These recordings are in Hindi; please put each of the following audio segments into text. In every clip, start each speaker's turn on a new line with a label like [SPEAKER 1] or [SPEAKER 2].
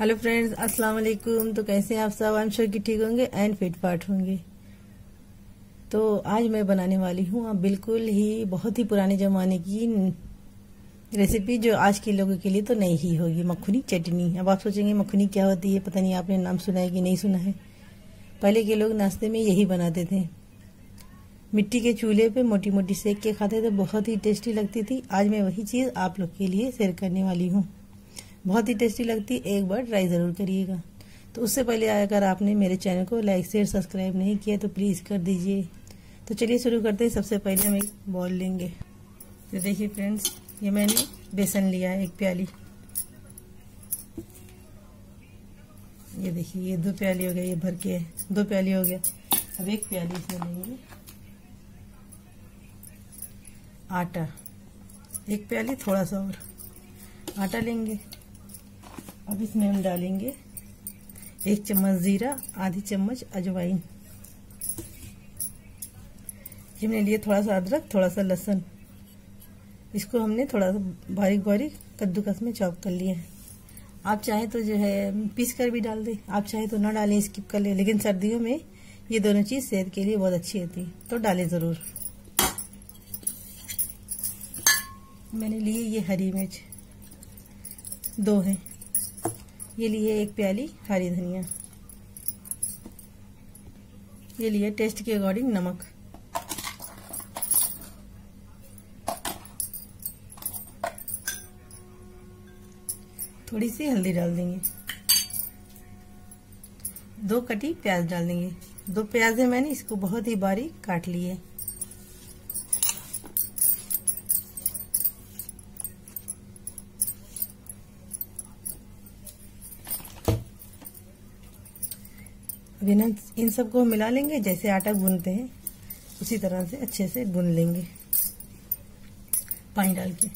[SPEAKER 1] हेलो फ्रेंड्स अस्सलाम वालेकुम तो कैसे हैं आप सब? आई एम श्योर कि ठीक होंगे एंड फिट फाट होंगे। तो आज मैं बनाने वाली हूँ अब बिल्कुल ही बहुत ही पुराने जमाने की रेसिपी जो आज के लोगों के लिए तो नहीं ही होगी मखनी चटनी। अब आप सोचेंगे मखनी क्या होती है? पता नहीं आपने नाम सुना है कि नहीं सुना है। पहले के लोग नाश्ते में यही बनाते थे। मिट्टी के चूल्हे पे मोटी मोटी सेक के खाते थे, बहुत ही टेस्टी लगती थी। आज मैं वही चीज़ आप लोग के लिए शेयर करने वाली हूँ। बहुत ही टेस्टी लगती है। एक बार ट्राई ज़रूर करिएगा। तो उससे पहले अगर आपने मेरे चैनल को लाइक शेयर सब्सक्राइब नहीं किया तो प्लीज़ कर दीजिए। तो चलिए शुरू करते हैं। सबसे पहले हम एक बॉल लेंगे। तो देखिए फ्रेंड्स ये मैंने बेसन लिया है, एक प्याली। ये देखिए, ये दो प्याली हो गया, ये भर के दो प्याली हो गया। अब एक प्याली इसमें लेंगे। आटा। एक प्याली, थोड़ा सा और। आटा लेंगे। अब इसमें हम डालेंगे एक चम्मच जीरा, आधी चम्मच अजवाइन। ये मैंने लिए थोड़ा सा अदरक, थोड़ा सा लहसुन। इसको हमने थोड़ा सा बारीक बारीक कद्दूकस में चॉप कर लिया है। आप चाहे तो जो है, पीस कर भी डाल दें। आप चाहे तो ना डालें, स्किप कर लें। लेकिन सर्दियों में ये दोनों चीज़ सेहत के लिए बहुत अच्छी होती है। तो डालें ज़रूर। मैंने लिए ये हरी मिर्च। दो हैं। ये लिए एक प्याली हरी धनिया। ये लिए टेस्ट के अकॉर्डिंग नमक। थोड़ी सी हल्दी डाल देंगे। दो कटी प्याज डाल देंगे। दो प्याज है मैंने, इसको बहुत ही बारीक काट लिए। अभी ना इन सबको मिला लेंगे, जैसे आटा गूनते हैं, उसी तरह से अच्छे से गून लेंगे। पानी डाल के।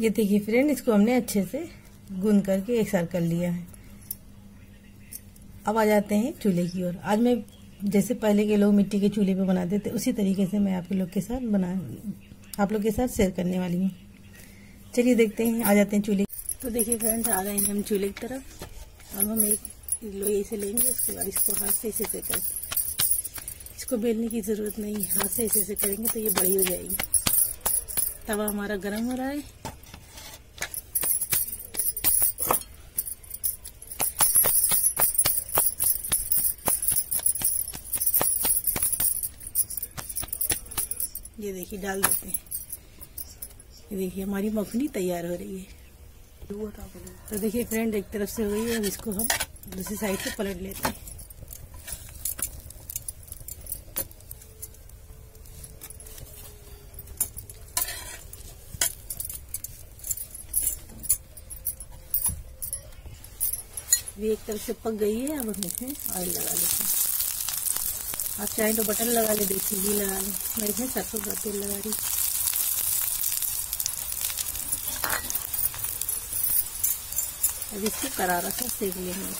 [SPEAKER 1] ये देखिए फ्रेंड, इसको हमने अच्छे से गूंद करके एक साथ कर लिया है। अब आ जाते हैं चूल्हे की ओर। आज मैं जैसे पहले के लोग मिट्टी के चूल्हे पे बनाते थे, उसी तरीके से मैं आपके लोग के साथ बना, आप लोग के साथ शेयर करने वाली हूँ। चलिए देखते हैं, आ जाते हैं चूल्हे। तो देखिए फ्रेंड्स आ गए हम चूल्हे की तरफ़। अब हम एक लोहे से लेंगे, उसके बाद इसको हाथ से इसे से कर इसको बेलने की ज़रूरत नहीं, हाथ से इसे से करेंगे तो ये बड़ी हो जाएगी। तवा हमारा गर्म हो रहा है। ये देखिए डाल देते हैं। ये देखिए, हमारी मखनी तैयार हो रही है। तो देखिए फ्रेंड एक तरफ़ से हो गई है इसको हम दूसरी साइड से पलट लेते हैं। ये एक तरफ़ से पक गई है, अब हम इसमें ऑयल लगा लेते हैं। आप चाहे तो बटन लगा ले, देसी घी लगा लें। मैं इसमें सरसों का तेल लगा रही अब इसको करारा सा सेक लेंगे।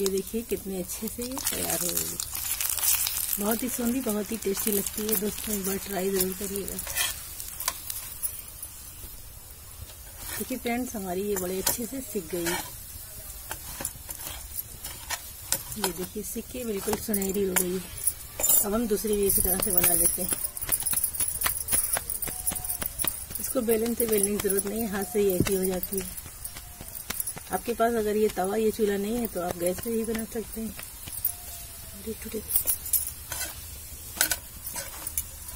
[SPEAKER 1] ये देखिए कितने अच्छे से ये तैयार हो गई बहुत ही सुंदी, बहुत ही टेस्टी लगती है। दोस्तों, एक बार ट्राई ज़रूर करिएगा। देखिए फ्रेंड्स हमारी ये बड़े अच्छे से सीख गई। ये देखिए, सिक्के बिल्कुल सुनहरी हो गई। अब हम दूसरी भी इसी तरह से बना लेते हैं। इसको बेलन से बेलने की ज़रूरत नहीं है, हाथ से ही ऐसी हो जाती है। आपके पास अगर ये तवा, ये चूल्हा नहीं है तो आप गैस पे ही बना सकते हैं।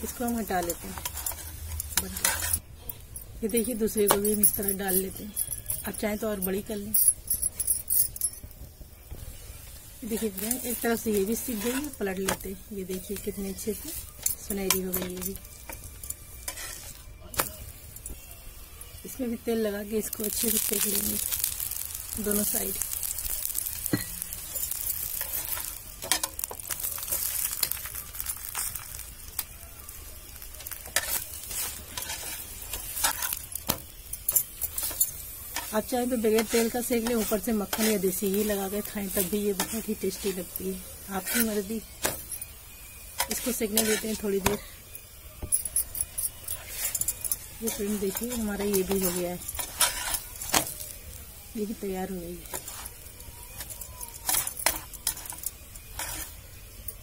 [SPEAKER 1] इसको हम हटा लेते हैं। ये देखिए, दूसरे को भी हम इस तरह डाल लेते हैं। आप चाहें तो और बड़ी कर लें। देखिए फ्रेंड एक तरफ़ से ये भी सीख गई है, पलट लेते ये देखिए कितने अच्छे से सुनहरी हो गई ये। भी इसमें भी तेल लगा के इसको अच्छे से सेक लेंगे दोनों साइड। आप चाहे तो बगैर तेल का सेक लें, ऊपर से मक्खन या देसी घी लगा के खाएँ, तब भी ये बहुत ही टेस्टी लगती है। आपकी मर्ज़ी। इसको सेकने देते हैं थोड़ी देर। ये फ्रेंड देखिए, हमारा ये भी हो गया है। ये भी तैयार हो गई है।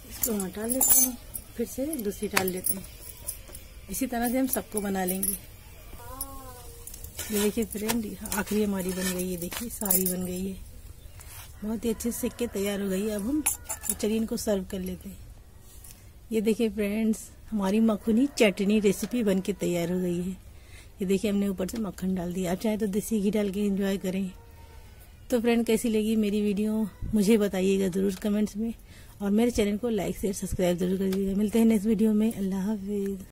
[SPEAKER 1] इसको हम हटा लेते हैं, फिर से दूसरी डाल लेते हैं। इसी तरह से हम सबको बना लेंगे। ये देखिए फ्रेंड आखिरी हमारी बन गई है, देखिए, सारी बन गई है। बहुत ही अच्छे से के तैयार हो गई है। अब हम चलिए इनको सर्व कर लेते हैं। ये देखिए फ्रेंड्स हमारी मखनी चटनी रेसिपी बन के तैयार हो गई है। ये देखिए हमने ऊपर से मक्खन डाल दिया। आप चाहे तो देसी घी डाल के एंजॉय करें। तो फ्रेंड कैसी लगी मेरी वीडियो मुझे बताइएगा ज़रूर कमेंट्स में। और मेरे चैनल को लाइक शेयर सब्सक्राइब ज़रूर करिएगा मिलते हैं नेक्स्ट वीडियो में। अल्लाह हाफिज़।